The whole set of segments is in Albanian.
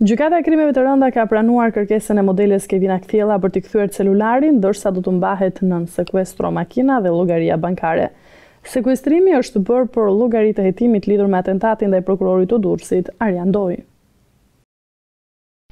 Gjykata e Krimeve të Rënda ka pranuar kërkesën e modeles Kevina Kthjella për t'i kthyer celularin, ndërsa do të mbahet nën sekuestro makina dhe llogaria bankare. Sekuestrimi është bërë për llogari të hetimit lidhur me atentatin ndaj prokurorit të Durrësit, Arjan Ndoj.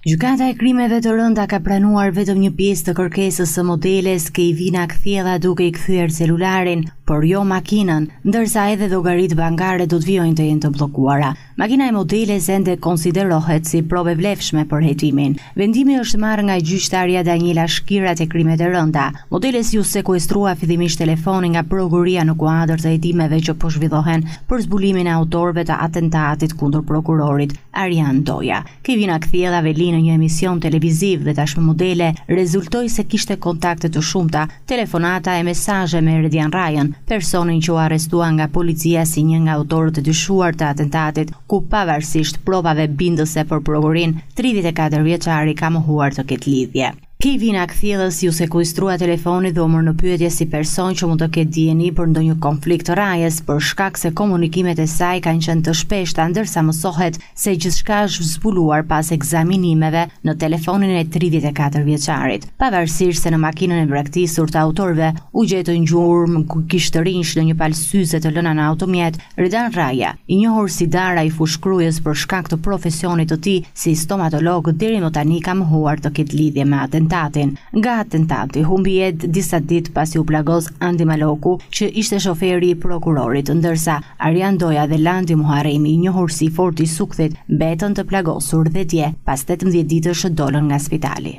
Gjykata e Krimeve të Rënda ka pranuar vetëm një pjesë të kërkesës së modeles Kevina Kthjella duke i kthyer celularin, por jo makinën, ndërsa edhe llogaritë bankare do të vijojnë të jenë të bllokuara. Makina e modeles ende konsiderohet si provë e vlefshme për hetimin. Vendimi është marrë nga gjyqtarja Daniela Shkira te Krimet e Rënda. Modeles iu sekuestrua fillimisht telefoni nga prokuroria në kuadër të hetimeve që po zhvillohen për zbulimin e autorëve të atentatit kundër prokurorit Arian Ndoja. Kevina Kthjella, velinë në një emision televiziv dhe tashmë modele, rezultoi se kishte kontakte të shumta, telefonata e mesazhe me Redian Rrajën, personin që u arrestua nga policia si një nga autorët e dyshuar të atentatit, ku pavarësisht provave bindëse për prokurorinë, tridhjetë e katër vjeçari ka mohuar të ketë lidhje. Kevina Kthjellës iu sekuestrua telefoni dhe u mor në pyetje si person që mund të ketë dijeni për ndonjë konflikt të Rrajës, për shkak se komunikimet e saj kanë qenë të shpeshta, ndërsa mësohet, se gjithçka është zbuluar pas ekzaminimeve në telefonin e tridhjetë e katër vjeçarit, pavarësisht se në makinën e braktisur të autorëve u gjetën gjurmë gishtërinjsh në një palë syze të lëna në automjet, Redian Rraja, i njohur si Dara i Fushë-Krujës për shkak të profesionit të tij si stomatolog deri më tani ka mohuar të ketë lidhje me atentatin. Nga atentati humbi jetën disa ditë pasi u plagos Andi Maloku që ishte shoferi i prokurorit, ndërsa Arjan Ndoja dhe Landi Muharremi, i njohur si i forti i Sukthit, mbetën të plagosur dhe dje, pas tetëmbëdhjetë ditësh dolën nga spitali.